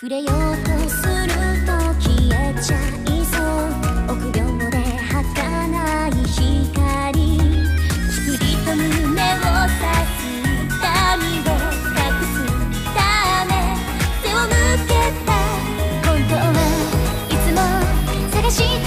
触れようとすると消えちゃいそう。臆病で儚い光じくりと胸を刺す。痛みを隠すため。手を向けた本当はいつも探して